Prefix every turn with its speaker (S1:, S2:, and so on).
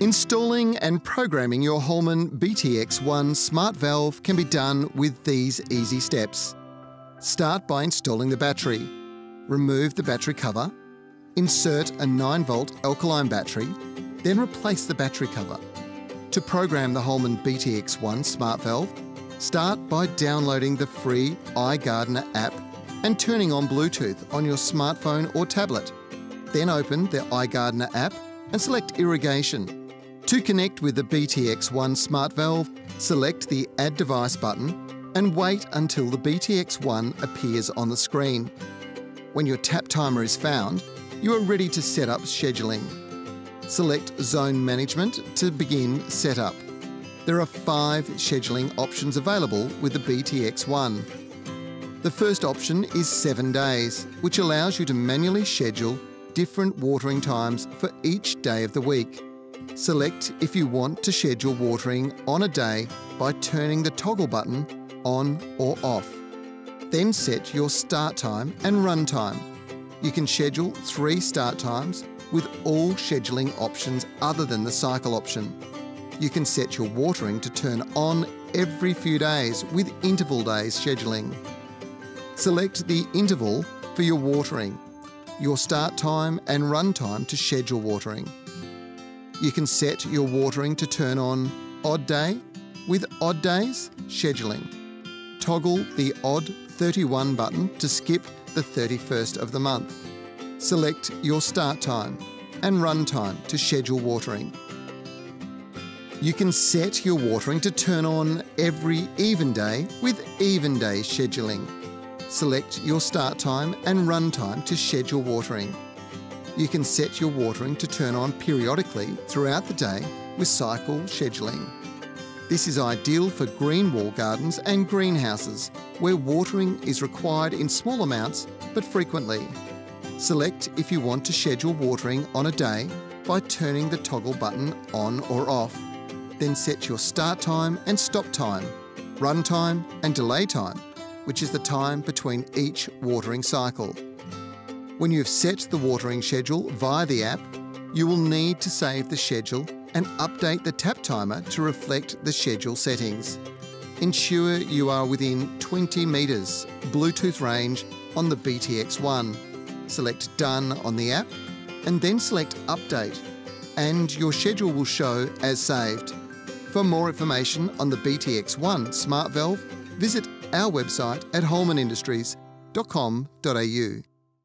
S1: Installing and programming your Holman BTX1 smart valve can be done with these easy steps. Start by installing the battery. Remove the battery cover. Insert a 9 volt alkaline battery, then replace the battery cover. To program the Holman BTX1 smart valve, start by downloading the free iGardener app and turning on Bluetooth on your smartphone or tablet. Then open the iGardener app and select Irrigation. To connect with the BTX1 smart valve, select the Add Device button and wait until the BTX1 appears on the screen. When your tap timer is found, you are ready to set up scheduling. Select Zone Management to begin setup. There are five scheduling options available with the BTX1. The first option is 7 days, which allows you to manually schedule different watering times for each day of the week. Select if you want to schedule watering on a day by turning the toggle button on or off. Then set your start time and run time. You can schedule three start times with all scheduling options other than the cycle option. You can set your watering to turn on every few days with interval days scheduling. Select the interval for your watering your start time and run time to schedule watering. You can set your watering to turn on odd day with odd days scheduling. Toggle the odd 31 button to skip the 31st of the month. Select your start time and run time to schedule watering. You can set your watering to turn on every even day with even day scheduling. Select your start time and run time to schedule watering. You can set your watering to turn on periodically throughout the day with cycle scheduling. This is ideal for green wall gardens and greenhouses where watering is required in small amounts but frequently. Select if you want to schedule watering on a day by turning the toggle button on or off. Then set your start time and stop time, run time and delay time which is the time between each watering cycle. When you've set the watering schedule via the app, you will need to save the schedule and update the tap timer to reflect the schedule settings. Ensure you are within 20 metres Bluetooth range on the BTX1. Select Done on the app and then select Update, and your schedule will show as saved. For more information on the BTX1 Smart Valve, visit our website at holmanindustries.com.au.